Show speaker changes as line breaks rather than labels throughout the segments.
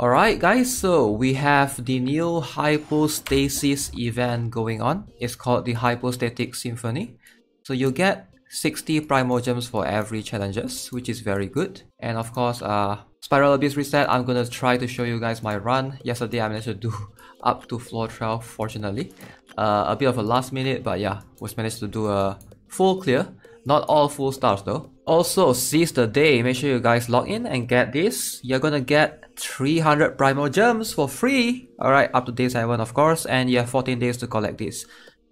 Alright guys, so we have the new Hypostasis event going on. It's called the Hypostatic Symphony. So you get 60 Primogems for every challenges, which is very good. And of course, uh, Spiral Abyss Reset, I'm gonna try to show you guys my run. Yesterday I managed to do up to floor 12, fortunately. Uh, a bit of a last minute, but yeah, was managed to do a full clear. Not all full stars though. Also, seize the day, make sure you guys log in and get this. You're gonna get 300 Primogems for free. Alright, up to day 7 of course, and you have 14 days to collect this.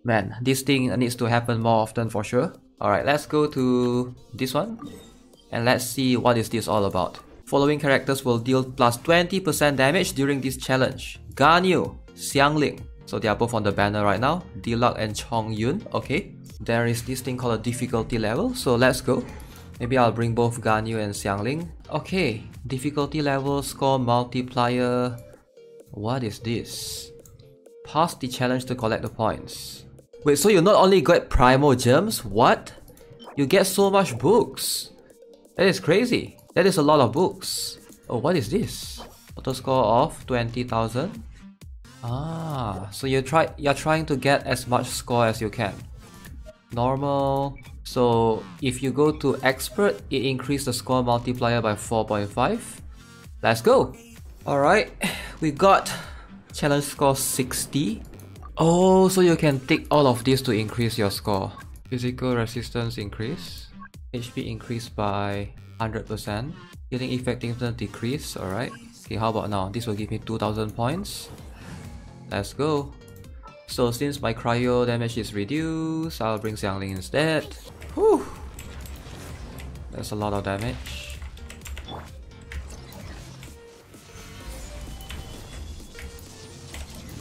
Man, this thing needs to happen more often for sure. Alright, let's go to this one. And let's see what is this all about. Following characters will deal plus 20% damage during this challenge. Ganyu, Xiangling. So they are both on the banner right now. Diluc and Chong Yun, okay there is this thing called a difficulty level so let's go. Maybe I'll bring both Ganyu and Xiangling okay difficulty level score multiplier. What is this? Pass the challenge to collect the points. Wait so you not only get Primogems, what? You get so much books. That is crazy. That is a lot of books. Oh what is this? Auto score of 20,000 ah so you try you're trying to get as much score as you can normal. So if you go to expert, it increases the score multiplier by 4.5. Let's go. Alright, we got challenge score 60. Oh, so you can take all of this to increase your score. Physical resistance increase. HP increase by 100%. Healing effectiveness decrease, alright. Okay, how about now? This will give me 2000 points. Let's go. So since my cryo damage is reduced, I'll bring Xiangling instead. Whew. That's a lot of damage.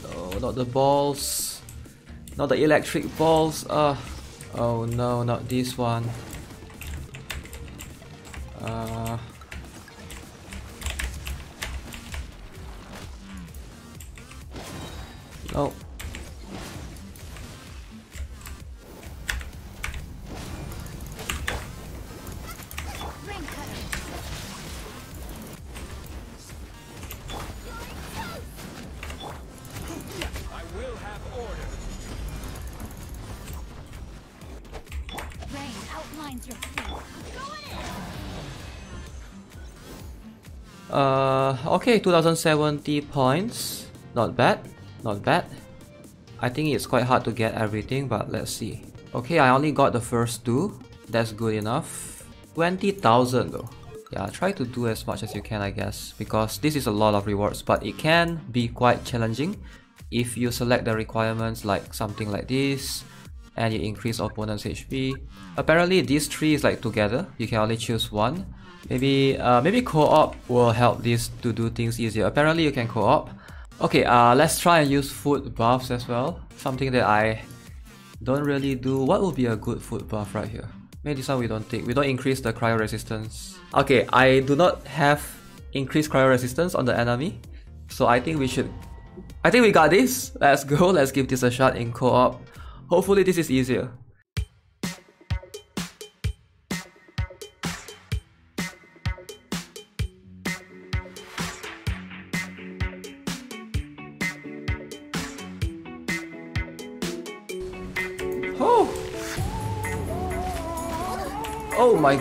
No, not the balls. Not the electric balls. Uh, oh no, not this one. Uh, no. Uh, okay, 2070 points. Not bad, not bad. I think it's quite hard to get everything, but let's see. Okay, I only got the first two. That's good enough. 20,000 though. Yeah, try to do as much as you can I guess, because this is a lot of rewards, but it can be quite challenging if you select the requirements like something like this, and you increase opponent's HP. Apparently these three is like together, you can only choose one. Maybe uh, maybe co-op will help this to do things easier. Apparently you can co-op. Okay, uh, let's try and use food buffs as well. Something that I don't really do. What would be a good food buff right here? Maybe this one we don't take. We don't increase the cryo resistance. Okay, I do not have increased cryo resistance on the enemy. So I think we should... I think we got this. Let's go. Let's give this a shot in co-op. Hopefully this is easier. Oh my...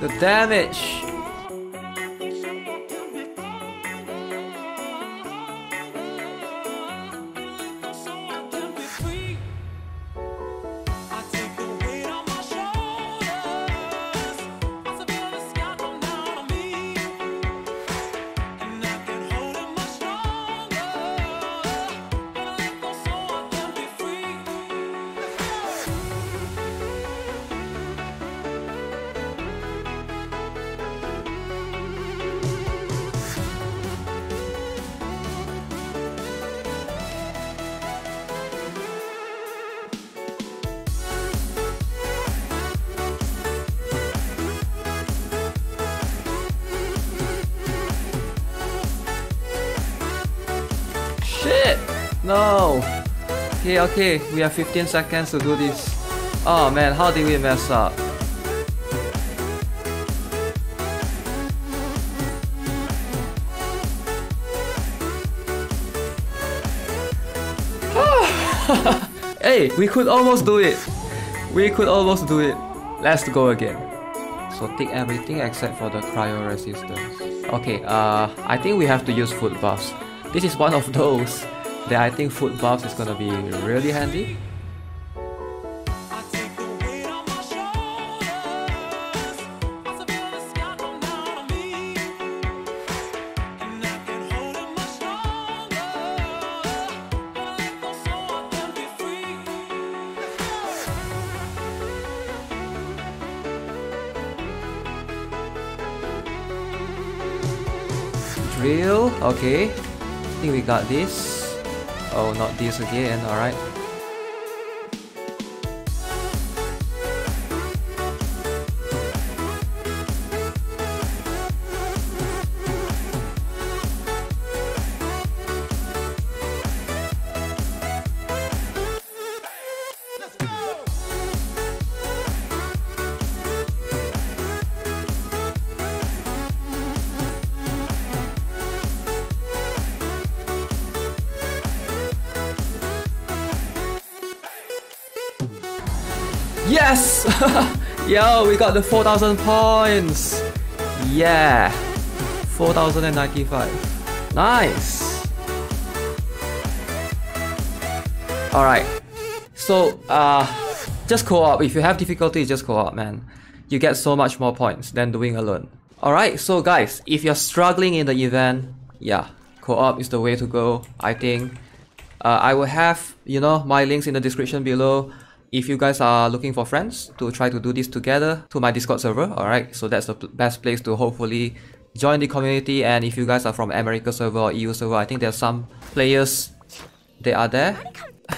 The damage! No! Okay, okay, we have 15 seconds to do this. Oh man, how did we mess up? hey, we could almost do it. We could almost do it. Let's go again. So take everything except for the cryo resistance. Okay, uh, I think we have to use food buffs. This is one of those that I think food buffs is gonna be really handy. drill. Okay. I think we got this. Oh, not this again. Alright. Yes! Yo, we got the 4000 points! Yeah! 4095. Nice! Alright. So, uh, just co-op. If you have difficulty, just co-op, man. You get so much more points than doing alone. Alright, so guys, if you're struggling in the event, yeah, co-op is the way to go, I think. Uh, I will have, you know, my links in the description below if you guys are looking for friends to try to do this together to my discord server alright? So that's the best place to hopefully join the community. And if you guys are from america server or eu server i think there's some players they are there.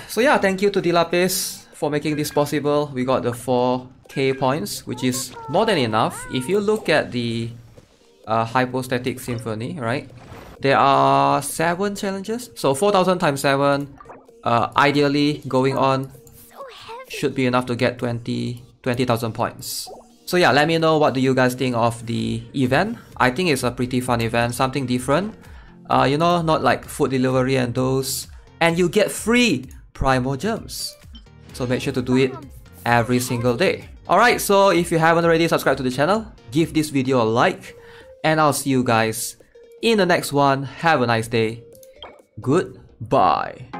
So yeah thank you to dilapis for making this possible. We got the 4k points which is more than enough. If you look at the uh, hypostatic symphony right? There are seven challenges. So 4000 times 7 uh, ideally going on should be enough to get 20 20,000 points. So yeah, let me know what do you guys think of the event. I think it's a pretty fun event, something different. Uh, you know, not like food delivery and those. And you get free Primogems. So make sure to do it every single day. Alright, so if you haven't already subscribed to the channel, give this video a like. And I'll see you guys in the next one. Have a nice day. Goodbye.